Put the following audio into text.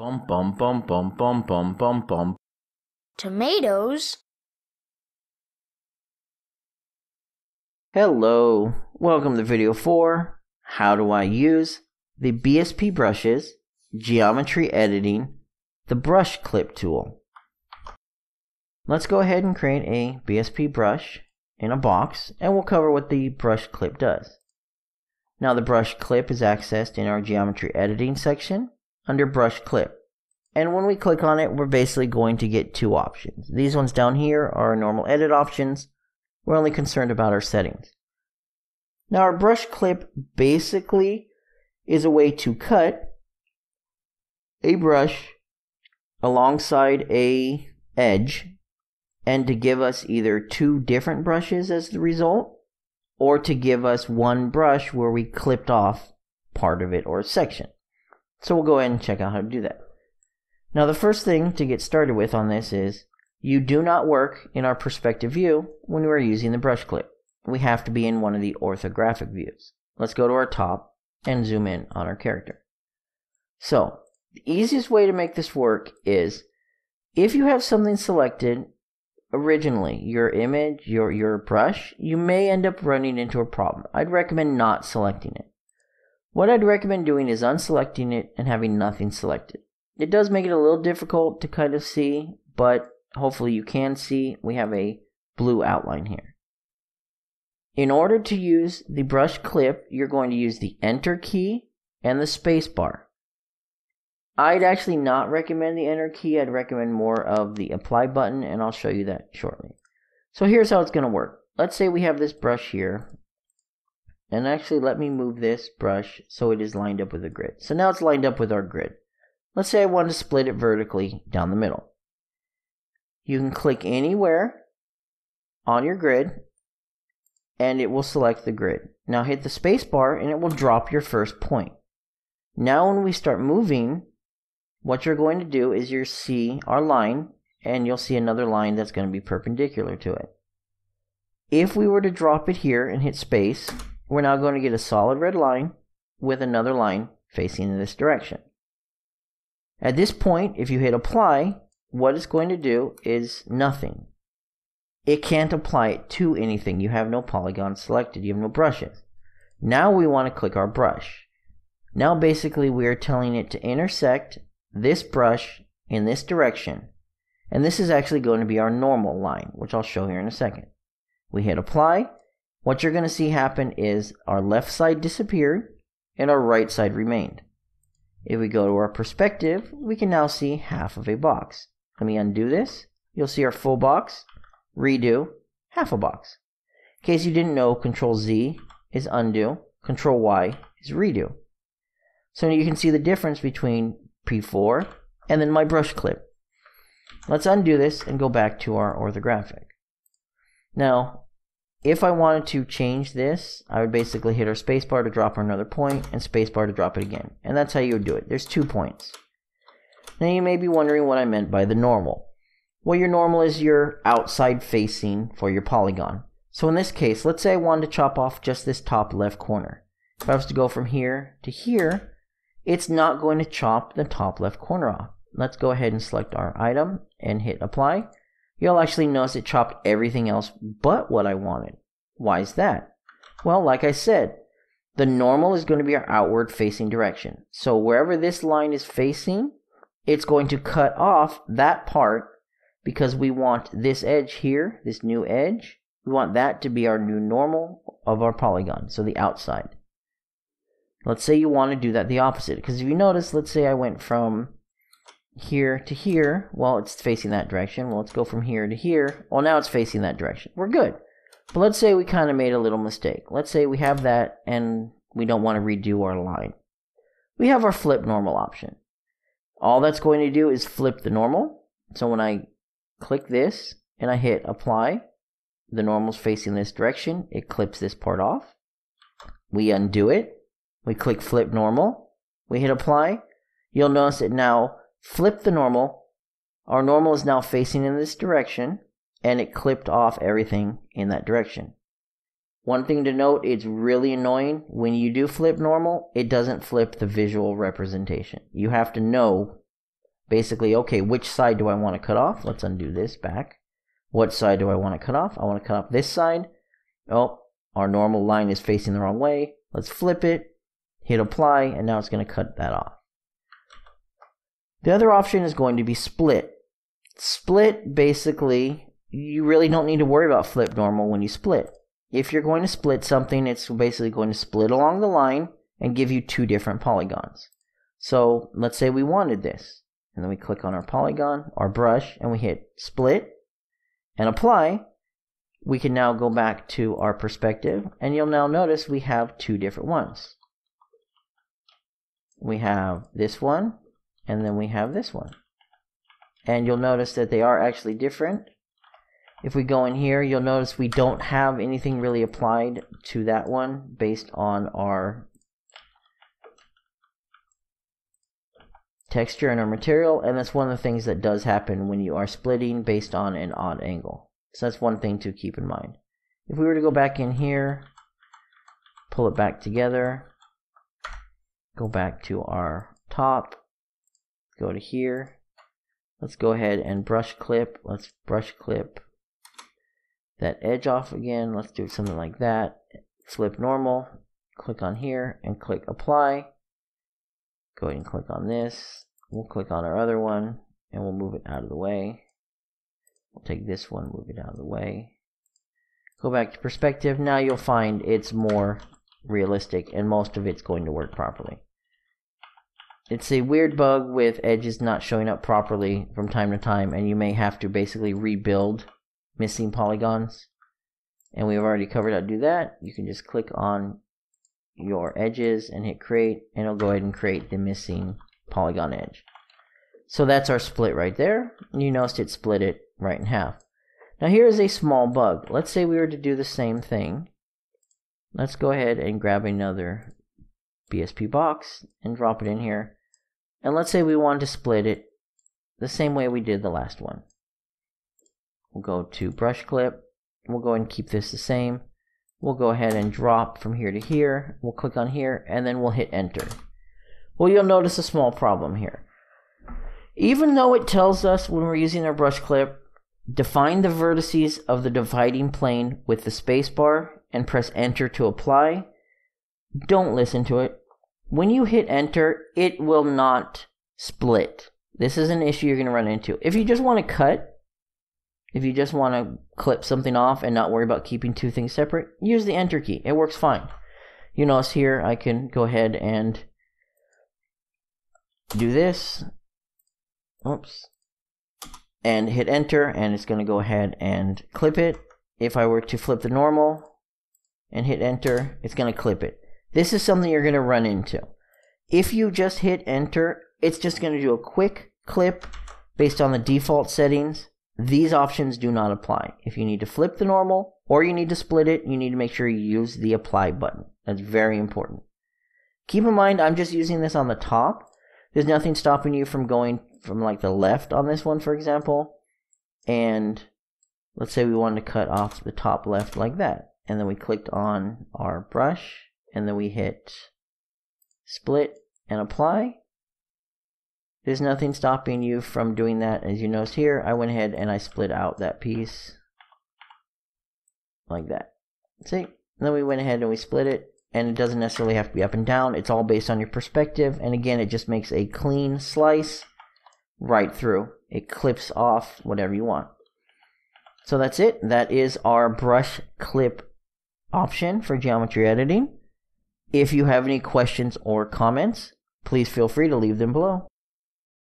Bum bum bum bum bum bum bum bum. Tomatoes? Hello, welcome to video 4. How do I use the BSP brushes, geometry editing, the brush clip tool. Let's go ahead and create a BSP brush in a box and we'll cover what the brush clip does. Now the brush clip is accessed in our geometry editing section under brush clip. And when we click on it, we're basically going to get two options. These ones down here are normal edit options. We're only concerned about our settings. Now our brush clip basically is a way to cut a brush alongside a edge and to give us either two different brushes as the result or to give us one brush where we clipped off part of it or a section. So we'll go ahead and check out how to do that. Now the first thing to get started with on this is you do not work in our perspective view when we're using the brush clip. We have to be in one of the orthographic views. Let's go to our top and zoom in on our character. So the easiest way to make this work is if you have something selected originally, your image, your, your brush, you may end up running into a problem. I'd recommend not selecting it. What I'd recommend doing is unselecting it and having nothing selected. It does make it a little difficult to kind of see, but hopefully you can see we have a blue outline here. In order to use the brush clip, you're going to use the enter key and the space bar. I'd actually not recommend the enter key. I'd recommend more of the apply button, and I'll show you that shortly. So here's how it's going to work. Let's say we have this brush here. And actually, let me move this brush so it is lined up with the grid. So now it's lined up with our grid. Let's say I want to split it vertically down the middle. You can click anywhere on your grid and it will select the grid. Now hit the space bar and it will drop your first point. Now when we start moving, what you're going to do is you'll see our line and you'll see another line that's going to be perpendicular to it. If we were to drop it here and hit space, we're now going to get a solid red line with another line facing in this direction. At this point, if you hit apply, what it's going to do is nothing. It can't apply it to anything. You have no polygon selected. You have no brushes. Now we want to click our brush. Now basically we are telling it to intersect this brush in this direction. And this is actually going to be our normal line, which I'll show here in a second. We hit apply. What you're going to see happen is our left side disappeared and our right side remained. If we go to our perspective, we can now see half of a box. Let me undo this. You'll see our full box, redo, half a box. In case you didn't know, Control Z is undo, Control Y is redo. So you can see the difference between P4 and then my brush clip. Let's undo this and go back to our orthographic. Now, if I wanted to change this, I would basically hit our spacebar to drop another point and spacebar to drop it again. And that's how you would do it. There's two points. Now you may be wondering what I meant by the normal. Well, your normal is your outside facing for your polygon. So in this case, let's say I wanted to chop off just this top left corner. If I was to go from here to here, it's not going to chop the top left corner off. Let's go ahead and select our item and hit apply. You'll actually notice it chopped everything else but what I wanted. Why is that? Well, like I said, the normal is going to be our outward facing direction. So wherever this line is facing, it's going to cut off that part because we want this edge here, this new edge, we want that to be our new normal of our polygon, so the outside. Let's say you want to do that the opposite, because if you notice, let's say I went from here to here, well, it's facing that direction. Well, let's go from here to here. Well, now it's facing that direction. We're good. But let's say we kind of made a little mistake. Let's say we have that and we don't want to redo our line. We have our flip normal option. All that's going to do is flip the normal. So when I click this and I hit apply, the normal's facing this direction. It clips this part off. We undo it. We click flip normal. We hit apply. You'll notice it now flipped the normal. Our normal is now facing in this direction and it clipped off everything in that direction. One thing to note, it's really annoying when you do flip normal, it doesn't flip the visual representation. You have to know basically, okay, which side do I want to cut off? Let's undo this back. What side do I want to cut off? I want to cut off this side. Oh, our normal line is facing the wrong way. Let's flip it, hit apply, and now it's going to cut that off. The other option is going to be split. Split, basically, you really don't need to worry about flip normal when you split. If you're going to split something, it's basically going to split along the line and give you two different polygons. So let's say we wanted this. And then we click on our polygon, our brush, and we hit split and apply. We can now go back to our perspective, and you'll now notice we have two different ones. We have this one, and then we have this one. And you'll notice that they are actually different. If we go in here, you'll notice we don't have anything really applied to that one based on our texture and our material, and that's one of the things that does happen when you are splitting based on an odd angle. So that's one thing to keep in mind. If we were to go back in here, pull it back together, go back to our top, go to here, let's go ahead and brush clip, let's brush clip that edge off again, let's do something like that, flip normal, click on here and click apply, Go ahead and click on this. We'll click on our other one and we'll move it out of the way. We'll take this one, move it out of the way. Go back to perspective. Now you'll find it's more realistic and most of it's going to work properly. It's a weird bug with edges not showing up properly from time to time and you may have to basically rebuild missing polygons. And we've already covered how to do that. You can just click on your edges and hit create and it'll go ahead and create the missing polygon edge. So that's our split right there. You noticed it split it right in half. Now here is a small bug. Let's say we were to do the same thing. Let's go ahead and grab another BSP box and drop it in here. And let's say we want to split it the same way we did the last one. We'll go to brush clip. We'll go and keep this the same. We'll go ahead and drop from here to here. We'll click on here and then we'll hit enter. Well, you'll notice a small problem here. Even though it tells us when we're using our brush clip, define the vertices of the dividing plane with the spacebar and press enter to apply, don't listen to it. When you hit enter, it will not split. This is an issue you're going to run into. If you just want to cut, if you just want to clip something off and not worry about keeping two things separate, use the enter key. It works fine. You notice here I can go ahead and do this. Oops. And hit enter and it's going to go ahead and clip it. If I were to flip the normal and hit enter, it's going to clip it. This is something you're going to run into. If you just hit enter, it's just going to do a quick clip based on the default settings these options do not apply. If you need to flip the normal or you need to split it, you need to make sure you use the apply button. That's very important. Keep in mind, I'm just using this on the top. There's nothing stopping you from going from like the left on this one, for example. And let's say we wanted to cut off the top left like that. And then we clicked on our brush and then we hit split and apply. There's nothing stopping you from doing that. As you notice here, I went ahead and I split out that piece like that. See? And then we went ahead and we split it. And it doesn't necessarily have to be up and down. It's all based on your perspective. And again, it just makes a clean slice right through. It clips off whatever you want. So that's it. That is our brush clip option for geometry editing. If you have any questions or comments, please feel free to leave them below.